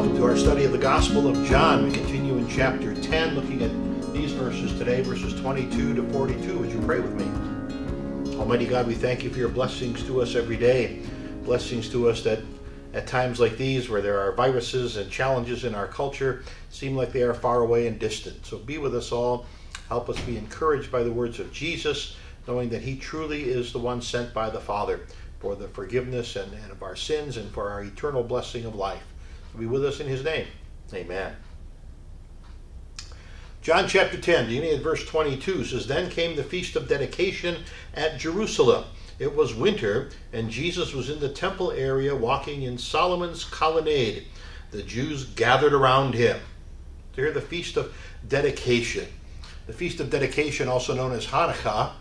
welcome to our study of the Gospel of John. We continue in chapter 10, looking at these verses today, verses 22 to 42. Would you pray with me? Almighty God, we thank you for your blessings to us every day. Blessings to us that at times like these, where there are viruses and challenges in our culture, seem like they are far away and distant. So be with us all. Help us be encouraged by the words of Jesus, knowing that he truly is the one sent by the Father for the forgiveness and, and of our sins and for our eternal blessing of life. Be with us in his name. Amen. John chapter 10, beginning at verse 22, says, Then came the feast of dedication at Jerusalem. It was winter, and Jesus was in the temple area walking in Solomon's colonnade. The Jews gathered around him. To hear the feast of dedication. The feast of dedication, also known as Hanukkah,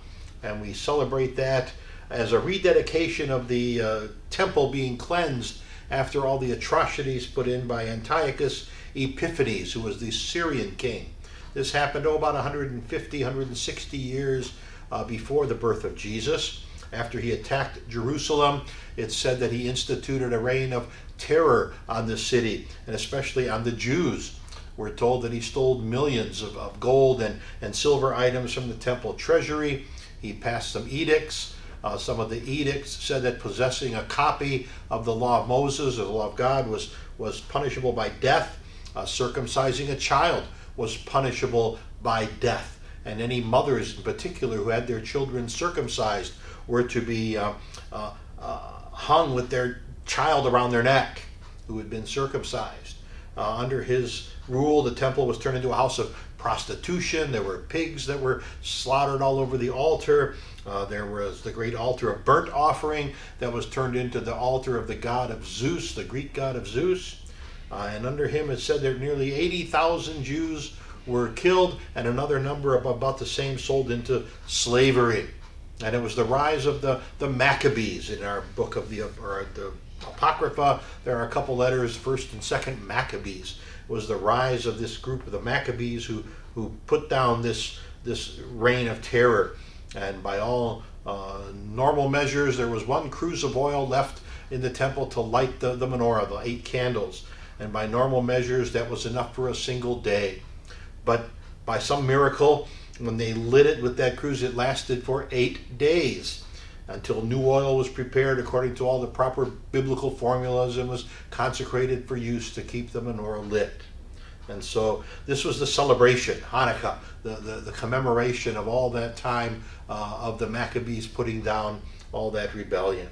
and we celebrate that as a rededication of the uh, temple being cleansed after all the atrocities put in by Antiochus Epiphanes, who was the Syrian king. This happened oh, about 150, 160 years uh, before the birth of Jesus. After he attacked Jerusalem, it's said that he instituted a reign of terror on the city, and especially on the Jews. We're told that he stole millions of, of gold and, and silver items from the temple treasury. He passed some edicts uh, some of the edicts said that possessing a copy of the law of Moses or the law of God was, was punishable by death. Uh, circumcising a child was punishable by death. And any mothers in particular who had their children circumcised were to be uh, uh, uh hung with their child around their neck who had been circumcised. Uh, under his rule, the temple was turned into a house of prostitution. There were pigs that were slaughtered all over the altar. Uh, there was the great altar of burnt offering that was turned into the altar of the god of Zeus, the Greek god of Zeus. Uh, and under him it said that nearly 80,000 Jews were killed and another number of about the same sold into slavery. And it was the rise of the, the Maccabees in our book of the, or the Apocrypha. There are a couple letters, first and second Maccabees. It was the rise of this group of the Maccabees who, who put down this, this reign of terror and by all uh, normal measures, there was one cruse of oil left in the temple to light the, the menorah, the eight candles. And by normal measures, that was enough for a single day. But by some miracle, when they lit it with that cruse, it lasted for eight days until new oil was prepared according to all the proper biblical formulas and was consecrated for use to keep the menorah lit. And so this was the celebration, Hanukkah, the, the, the commemoration of all that time uh, of the Maccabees putting down all that rebellion.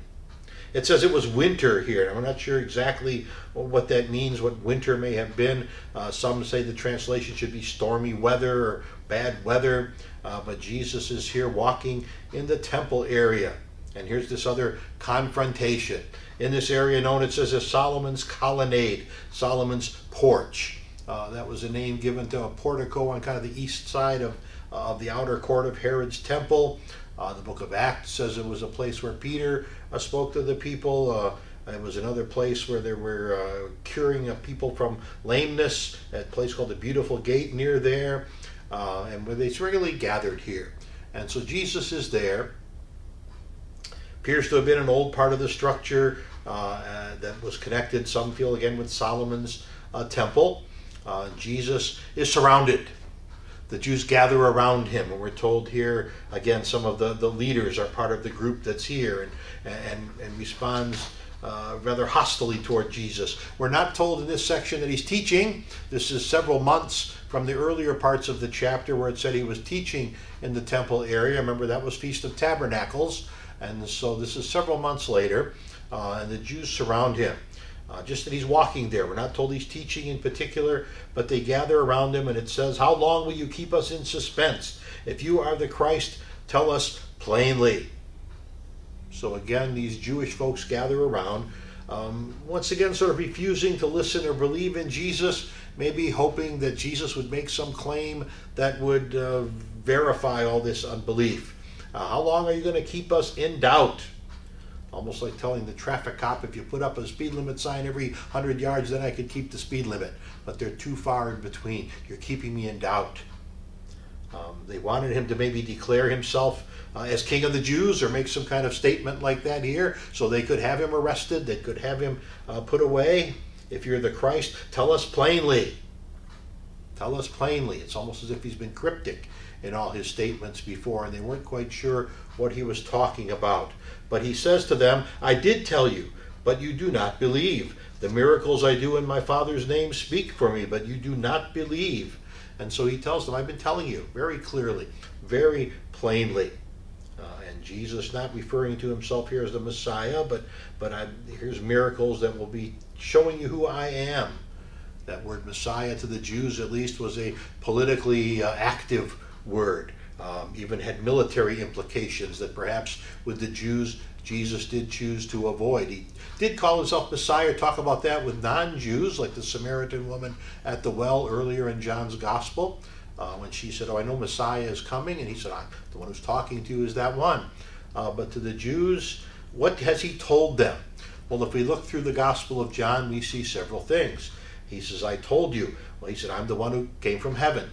It says it was winter here. I'm not sure exactly what that means, what winter may have been. Uh, some say the translation should be stormy weather or bad weather, uh, but Jesus is here walking in the temple area. And here's this other confrontation. In this area known, it says, as Solomon's colonnade, Solomon's porch. Uh, that was a name given to a portico on kind of the east side of, uh, of the outer court of Herod's temple. Uh, the book of Acts says it was a place where Peter uh, spoke to the people. Uh, it was another place where they were uh, curing people from lameness, at a place called the Beautiful Gate near there, and where they regularly gathered here. And so Jesus is there. Appears to have been an old part of the structure that was connected, some feel again, with Solomon's temple. Uh, Jesus is surrounded. The Jews gather around him, and we're told here again some of the, the leaders are part of the group that's here and, and, and responds uh, rather hostily toward Jesus. We're not told in this section that he's teaching. This is several months from the earlier parts of the chapter where it said he was teaching in the temple area. Remember, that was Feast of Tabernacles. And so this is several months later, uh, and the Jews surround him. Uh, just that he's walking there. We're not told he's teaching in particular, but they gather around him and it says, How long will you keep us in suspense? If you are the Christ, tell us plainly. So again, these Jewish folks gather around, um, once again, sort of refusing to listen or believe in Jesus, maybe hoping that Jesus would make some claim that would uh, verify all this unbelief. Uh, how long are you going to keep us in doubt? Almost like telling the traffic cop, if you put up a speed limit sign every 100 yards, then I could keep the speed limit. But they're too far in between. You're keeping me in doubt. Um, they wanted him to maybe declare himself uh, as king of the Jews or make some kind of statement like that here so they could have him arrested, they could have him uh, put away. If you're the Christ, tell us plainly. Tell us plainly. It's almost as if he's been cryptic in all his statements before, and they weren't quite sure what he was talking about. But he says to them, I did tell you, but you do not believe. The miracles I do in my Father's name speak for me, but you do not believe. And so he tells them, I've been telling you very clearly, very plainly. Uh, and Jesus not referring to himself here as the Messiah, but but I, here's miracles that will be showing you who I am. That word Messiah to the Jews, at least, was a politically uh, active word. Um, even had military implications that perhaps with the Jews Jesus did choose to avoid. He did call himself Messiah, talk about that with non Jews, like the Samaritan woman at the well earlier in John's Gospel, uh, when she said, Oh, I know Messiah is coming. And he said, The one who's talking to you is that one. Uh, but to the Jews, what has he told them? Well, if we look through the Gospel of John, we see several things. He says, I told you. Well, he said, I'm the one who came from heaven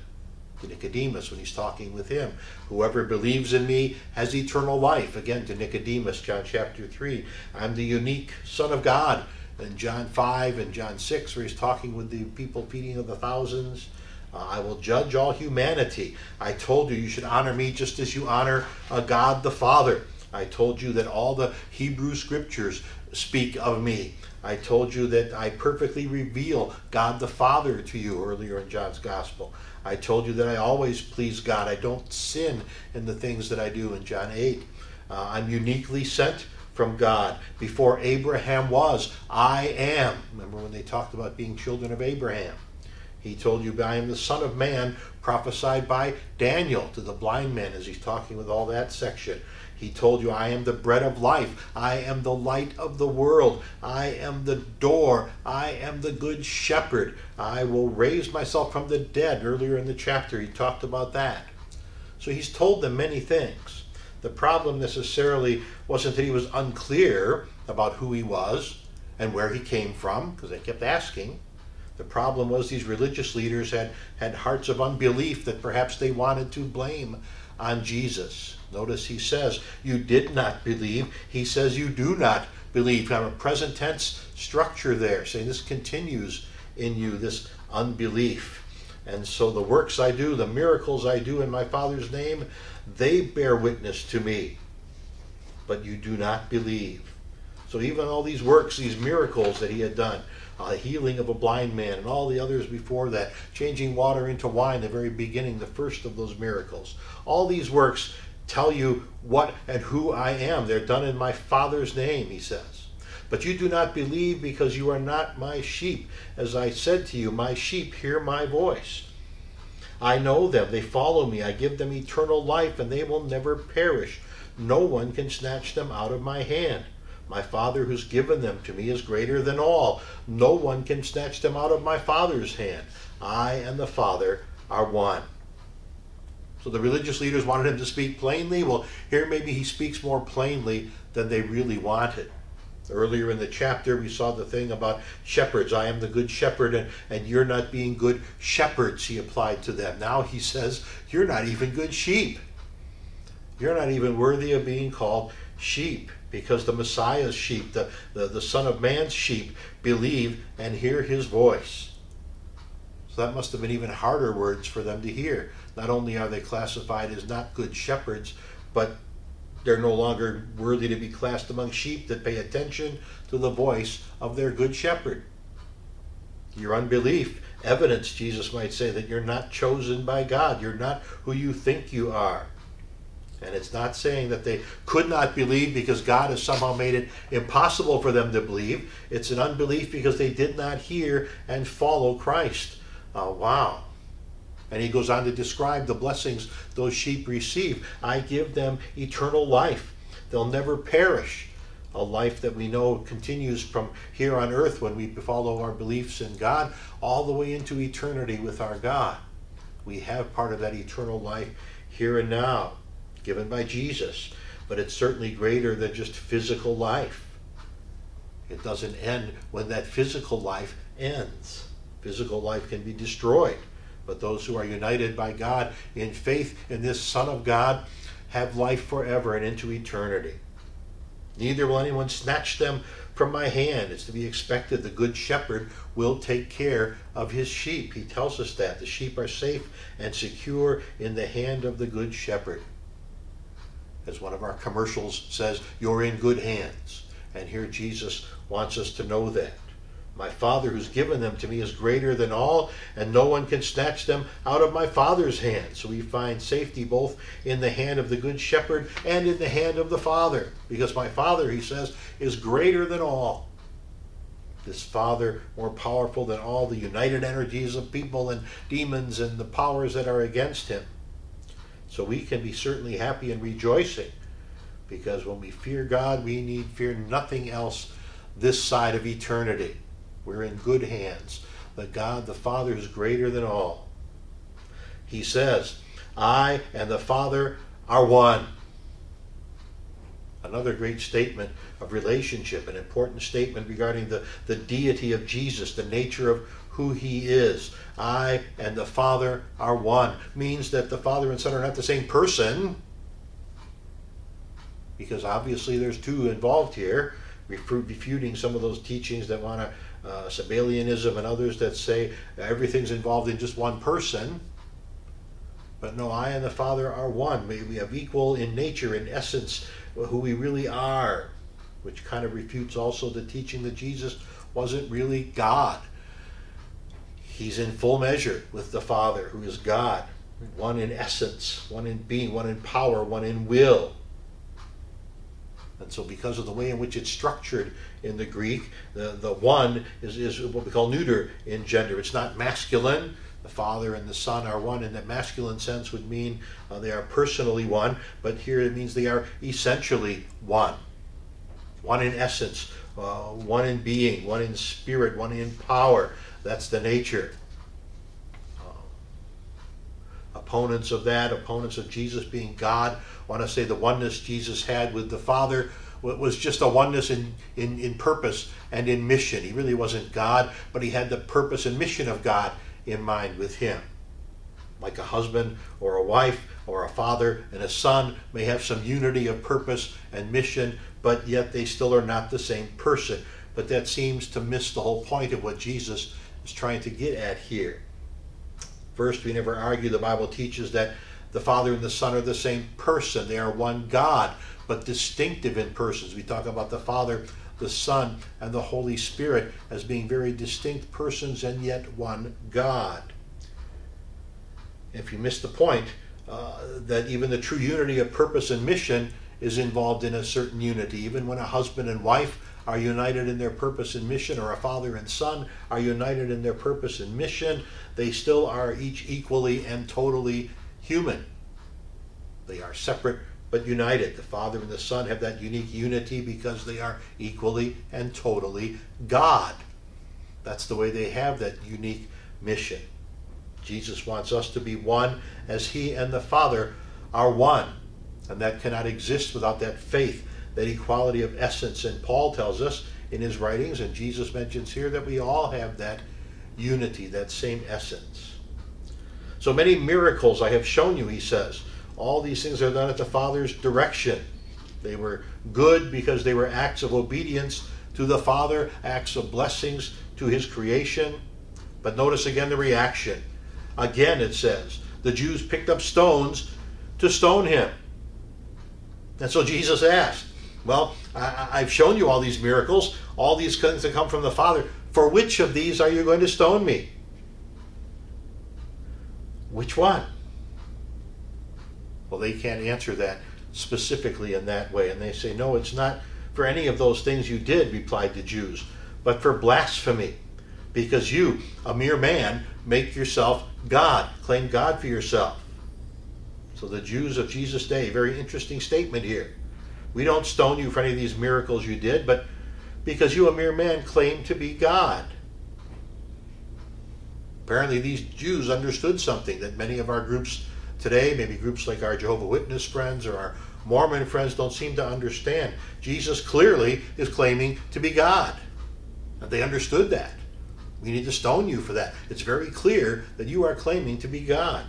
to Nicodemus when he's talking with him. Whoever believes in me has eternal life. Again to Nicodemus, John chapter 3. I'm the unique Son of God. In John 5 and John 6, where he's talking with the people feeding of the thousands. Uh, I will judge all humanity. I told you you should honor me just as you honor a God the Father. I told you that all the Hebrew scriptures speak of me. I told you that I perfectly reveal God the Father to you earlier in John's Gospel. I told you that I always please God. I don't sin in the things that I do in John 8. Uh, I'm uniquely sent from God. Before Abraham was, I am. Remember when they talked about being children of Abraham? He told you, I am the Son of Man, prophesied by Daniel to the blind men as he's talking with all that section. He told you, I am the bread of life. I am the light of the world. I am the door. I am the good shepherd. I will raise myself from the dead. Earlier in the chapter, he talked about that. So he's told them many things. The problem necessarily wasn't that he was unclear about who he was and where he came from, because they kept asking. The problem was these religious leaders had, had hearts of unbelief that perhaps they wanted to blame on Jesus. Notice he says, You did not believe. He says, You do not believe. Kind of a present tense structure there, saying this continues in you, this unbelief. And so the works I do, the miracles I do in my Father's name, they bear witness to me. But you do not believe. So even all these works, these miracles that he had done, uh, healing of a blind man, and all the others before that, changing water into wine, the very beginning, the first of those miracles. All these works tell you what and who I am. They're done in my Father's name, he says. But you do not believe because you are not my sheep. As I said to you, my sheep hear my voice. I know them, they follow me, I give them eternal life, and they will never perish. No one can snatch them out of my hand. My Father who's given them to me is greater than all. No one can snatch them out of my Father's hand. I and the Father are one. So the religious leaders wanted him to speak plainly. Well, here maybe he speaks more plainly than they really wanted. Earlier in the chapter, we saw the thing about shepherds. I am the good shepherd, and, and you're not being good shepherds, he applied to them. Now he says, You're not even good sheep. You're not even worthy of being called sheep, because the Messiah's sheep, the, the, the Son of Man's sheep, believe and hear his voice. So that must have been even harder words for them to hear. Not only are they classified as not good shepherds, but they're no longer worthy to be classed among sheep that pay attention to the voice of their good shepherd. Your unbelief, evidence, Jesus might say, that you're not chosen by God. You're not who you think you are. And it's not saying that they could not believe because God has somehow made it impossible for them to believe. It's an unbelief because they did not hear and follow Christ. Uh, wow. And he goes on to describe the blessings those sheep receive. I give them eternal life. They'll never perish. A life that we know continues from here on earth when we follow our beliefs in God all the way into eternity with our God. We have part of that eternal life here and now, given by Jesus. But it's certainly greater than just physical life. It doesn't end when that physical life ends. Physical life can be destroyed. But those who are united by God in faith in this Son of God have life forever and into eternity. Neither will anyone snatch them from my hand. It's to be expected the good shepherd will take care of his sheep. He tells us that. The sheep are safe and secure in the hand of the good shepherd. As one of our commercials says, you're in good hands. And here Jesus wants us to know that. My Father who's given them to me is greater than all, and no one can snatch them out of my Father's hand. So we find safety both in the hand of the Good Shepherd and in the hand of the Father. Because my Father, he says, is greater than all. This Father, more powerful than all the united energies of people and demons and the powers that are against him. So we can be certainly happy and rejoicing because when we fear God, we need fear nothing else this side of eternity. We're in good hands. The God, the Father, is greater than all. He says, I and the Father are one. Another great statement of relationship, an important statement regarding the, the deity of Jesus, the nature of who he is. I and the Father are one. Means that the Father and Son are not the same person, because obviously there's two involved here, refuting some of those teachings that want to uh, Sabellianism and others that say everything's involved in just one person. But no, I and the Father are one. We have equal in nature, in essence, who we really are, which kind of refutes also the teaching that Jesus wasn't really God. He's in full measure with the Father, who is God, one in essence, one in being, one in power, one in will. And so, because of the way in which it's structured in the Greek, the, the one is, is what we call neuter in gender. It's not masculine. The Father and the Son are one in that masculine sense would mean uh, they are personally one, but here it means they are essentially one. One in essence, uh, one in being, one in spirit, one in power. That's the nature. Uh, opponents of that, opponents of Jesus being God, want to say the oneness Jesus had with the Father was just a oneness in, in, in purpose and in mission. He really wasn't God, but he had the purpose and mission of God in mind with him. Like a husband or a wife or a father and a son may have some unity of purpose and mission, but yet they still are not the same person. But that seems to miss the whole point of what Jesus is trying to get at here. First, we never argue the Bible teaches that the Father and the Son are the same person. They are one God, but distinctive in persons. We talk about the Father, the Son, and the Holy Spirit as being very distinct persons and yet one God. If you miss the point, uh, that even the true unity of purpose and mission is involved in a certain unity. Even when a husband and wife are united in their purpose and mission, or a father and son are united in their purpose and mission, they still are each equally and totally human. They are separate but united. The Father and the Son have that unique unity because they are equally and totally God. That's the way they have that unique mission. Jesus wants us to be one as He and the Father are one. And that cannot exist without that faith, that equality of essence. And Paul tells us in his writings, and Jesus mentions here, that we all have that unity, that same essence. So many miracles I have shown you, he says. All these things are done at the Father's direction. They were good because they were acts of obedience to the Father, acts of blessings to his creation. But notice again the reaction. Again, it says, the Jews picked up stones to stone him. And so Jesus asked, Well, I, have shown you all these miracles, all these things that come from the Father. For which of these are you going to stone me? Which one? Well, they can't answer that specifically in that way. And they say, No, it's not for any of those things you did, replied the Jews, but for blasphemy. Because you, a mere man, make yourself God, claim God for yourself. So the Jews of Jesus' day, very interesting statement here. We don't stone you for any of these miracles you did, but because you, a mere man, claim to be God. Apparently, these Jews understood something that many of our groups today, maybe groups like our Jehovah Witness friends or our Mormon friends, don't seem to understand. Jesus clearly is claiming to be God. And they understood that. We need to stone you for that. It's very clear that you are claiming to be God.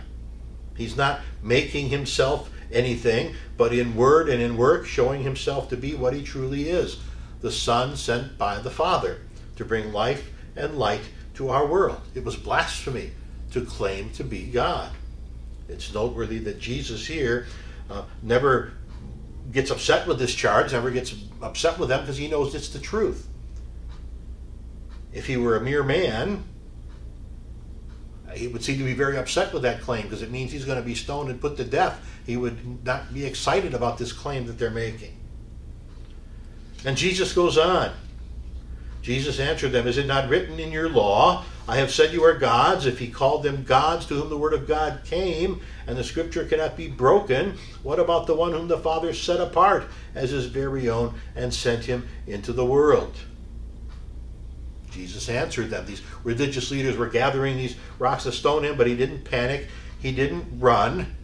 He's not making himself anything, but in word and in work, showing himself to be what he truly is the Son sent by the Father to bring life and light to our world. It was blasphemy to claim to be God. It's noteworthy that Jesus here uh, never gets upset with this charge, never gets upset with them because he knows it's the truth. If he were a mere man, he would seem to be very upset with that claim because it means he's going to be stoned and put to death. He would not be excited about this claim that they're making. And Jesus goes on. Jesus answered them, Is it not written in your law, I have said you are gods? If he called them gods to whom the word of God came, and the scripture cannot be broken, what about the one whom the Father set apart as his very own and sent him into the world? Jesus answered them. These religious leaders were gathering these rocks to stone him, but he didn't panic. He didn't run.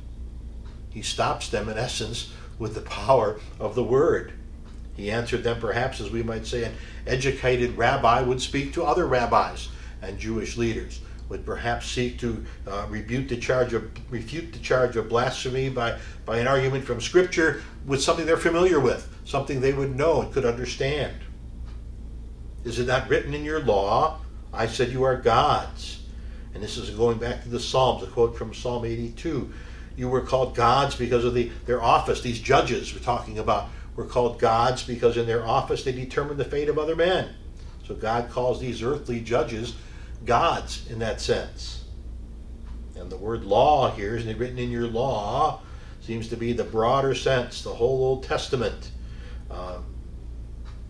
He stops them, in essence, with the power of the word. He answered them perhaps as we might say an educated rabbi would speak to other rabbis and Jewish leaders, would perhaps seek to uh, rebuke the charge of refute the charge of blasphemy by, by an argument from Scripture with something they're familiar with, something they would know and could understand. Is it not written in your law? I said you are gods. And this is going back to the Psalms, a quote from Psalm 82. You were called gods because of the, their office. These judges we're talking about were called gods because in their office they determined the fate of other men. So God calls these earthly judges gods in that sense. And the word law here is it written in your law seems to be the broader sense, the whole Old Testament, um,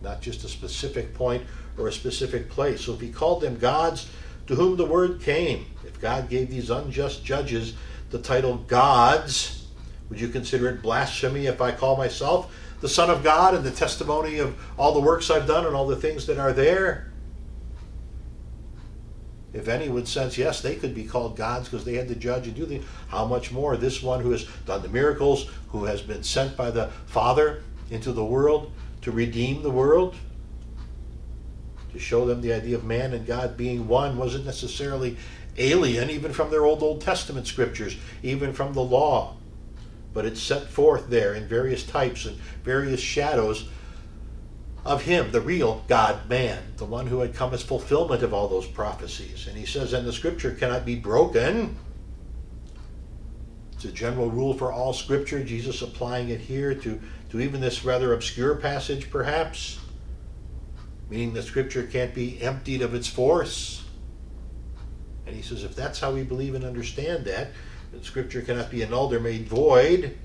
not just a specific point or a specific place. So if he called them gods to whom the word came, if God gave these unjust judges the title gods, would you consider it blasphemy if I call myself the Son of God and the testimony of all the works I've done and all the things that are there. If any would sense, yes, they could be called gods because they had to judge and do things. How much more this one who has done the miracles, who has been sent by the Father into the world to redeem the world, to show them the idea of man and God being one wasn't necessarily alien, even from their old Old Testament scriptures, even from the law but it's set forth there in various types and various shadows of him, the real God man, the one who had come as fulfillment of all those prophecies. And he says, and the scripture cannot be broken. It's a general rule for all scripture, Jesus applying it here to, to even this rather obscure passage, perhaps, meaning the scripture can't be emptied of its force. And he says, if that's how we believe and understand that, that Scripture cannot be annulled or made void,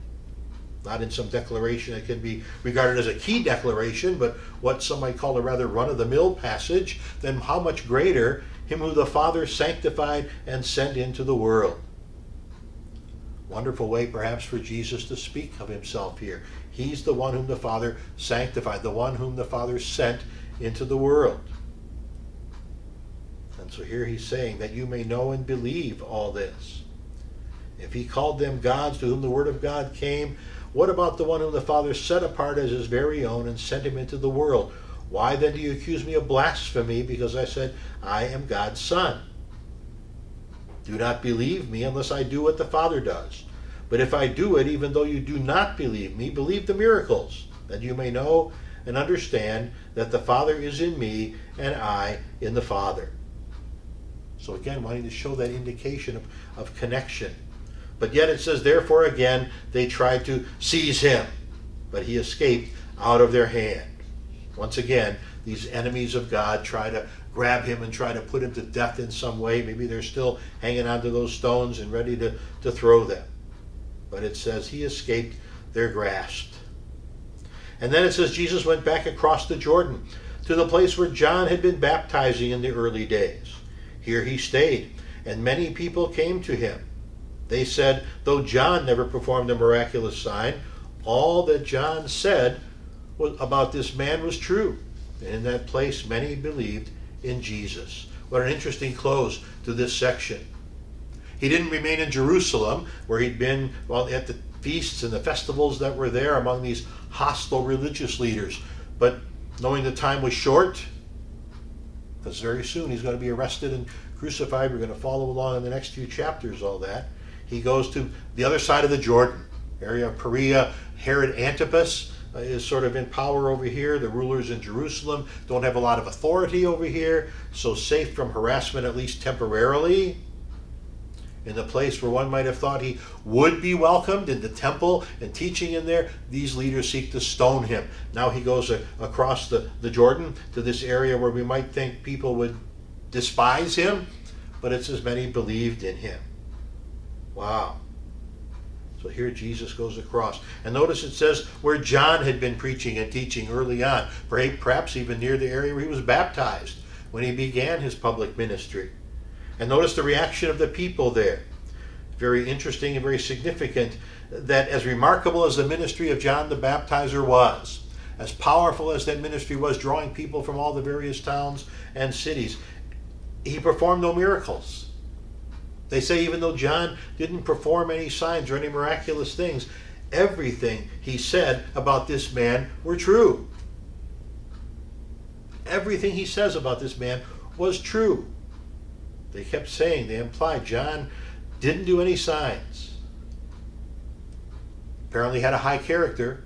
not in some declaration that can be regarded as a key declaration, but what some might call a rather run of the mill passage, then how much greater him who the Father sanctified and sent into the world. Wonderful way, perhaps, for Jesus to speak of himself here. He's the one whom the Father sanctified, the one whom the Father sent into the world. And so here he's saying that you may know and believe all this. If he called them gods to whom the word of God came, what about the one whom the Father set apart as his very own and sent him into the world? Why then do you accuse me of blasphemy because I said, I am God's Son? Do not believe me unless I do what the Father does. But if I do it, even though you do not believe me, believe the miracles, that you may know and understand that the Father is in me and I in the Father. So again, wanting to show that indication of, of connection but yet it says, Therefore again they tried to seize him, but he escaped out of their hand. Once again, these enemies of God try to grab him and try to put him to death in some way. Maybe they're still hanging onto those stones and ready to, to throw them. But it says he escaped their grasp. And then it says Jesus went back across the Jordan to the place where John had been baptizing in the early days. Here he stayed, and many people came to him. They said, though John never performed a miraculous sign, all that John said about this man was true. And in that place, many believed in Jesus. What an interesting close to this section. He didn't remain in Jerusalem, where he'd been well, at the feasts and the festivals that were there among these hostile religious leaders. But knowing the time was short, because very soon he's going to be arrested and crucified. We're going to follow along in the next few chapters, all that he goes to the other side of the Jordan, area of Perea. Herod Antipas uh, is sort of in power over here. The rulers in Jerusalem don't have a lot of authority over here, so safe from harassment at least temporarily. In the place where one might have thought he would be welcomed in the temple and teaching in there, these leaders seek to stone him. Now he goes a, across the, the Jordan to this area where we might think people would despise him, but it's as many believed in him. Wow. So here Jesus goes across. And notice it says where John had been preaching and teaching early on, perhaps even near the area where he was baptized when he began his public ministry. And notice the reaction of the people there. Very interesting and very significant that as remarkable as the ministry of John the Baptizer was, as powerful as that ministry was, drawing people from all the various towns and cities, he performed no miracles. They say even though John didn't perform any signs or any miraculous things, everything he said about this man were true. Everything he says about this man was true. They kept saying, they implied John didn't do any signs. Apparently had a high character.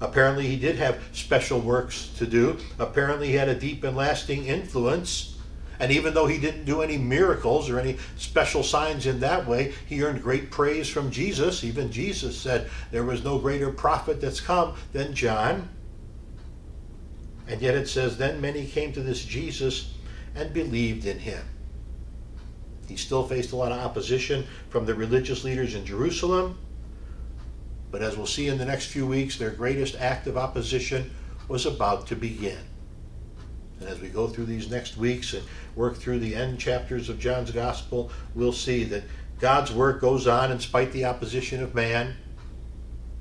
Apparently he did have special works to do. Apparently he had a deep and lasting influence. And even though he didn't do any miracles or any special signs in that way, he earned great praise from Jesus. Even Jesus said there was no greater prophet that's come than John. And yet it says, then many came to this Jesus and believed in him. He still faced a lot of opposition from the religious leaders in Jerusalem. But as we'll see in the next few weeks, their greatest act of opposition was about to begin. And as we go through these next weeks and work through the end chapters of John's Gospel, we'll see that God's work goes on in spite the opposition of man.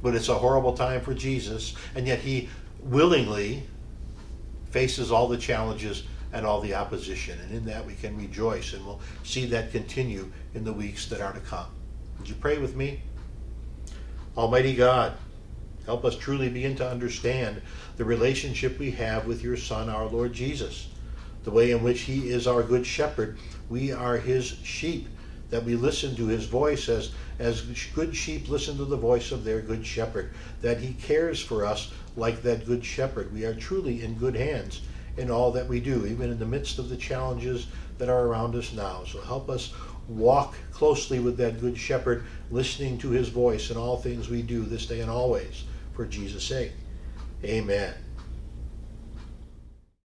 But it's a horrible time for Jesus, and yet he willingly faces all the challenges and all the opposition. And in that we can rejoice, and we'll see that continue in the weeks that are to come. Would you pray with me? Almighty God, help us truly begin to understand the relationship we have with your Son, our Lord Jesus. The way in which he is our good shepherd. We are his sheep, that we listen to his voice as, as good sheep listen to the voice of their good shepherd, that he cares for us like that good shepherd. We are truly in good hands in all that we do, even in the midst of the challenges that are around us now. So help us walk closely with that good shepherd, listening to his voice in all things we do this day and always, for Jesus' sake. Amen.